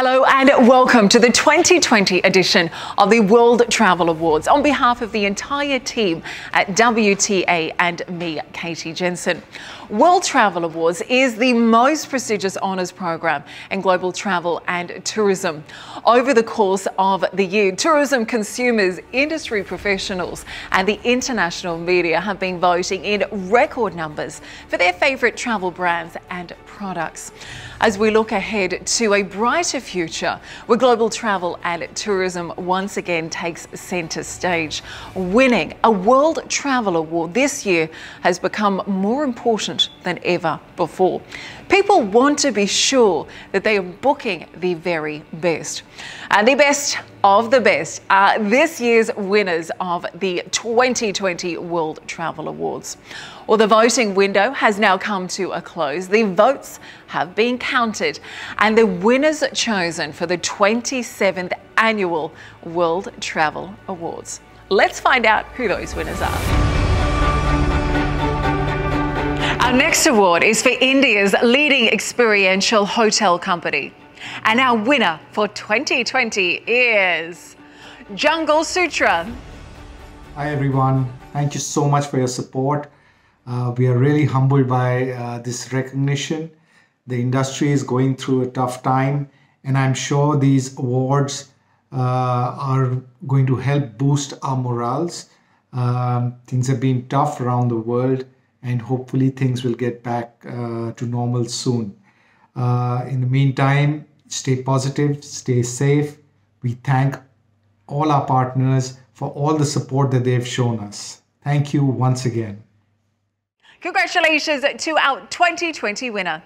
Hello and welcome to the 2020 edition of the World Travel Awards. On behalf of the entire team at WTA and me, Katie Jensen. World Travel Awards is the most prestigious honours program in global travel and tourism. Over the course of the year, tourism consumers, industry professionals and the international media have been voting in record numbers for their favourite travel brands and products. As we look ahead to a brighter future where global travel and tourism once again takes centre stage, winning a World Travel Award this year has become more important than ever before. People want to be sure that they are booking the very best. And the best of the best are this year's winners of the 2020 World Travel Awards. Well, the voting window has now come to a close. The votes have been counted and the winners chosen for the 27th annual World Travel Awards. Let's find out who those winners are. Our next award is for India's leading experiential hotel company. And our winner for 2020 is Jungle Sutra. Hi, everyone. Thank you so much for your support. Uh, we are really humbled by uh, this recognition. The industry is going through a tough time, and I'm sure these awards uh, are going to help boost our morals. Um, things have been tough around the world and hopefully things will get back uh, to normal soon. Uh, in the meantime, stay positive, stay safe. We thank all our partners for all the support that they've shown us. Thank you once again. Congratulations to our 2020 winner.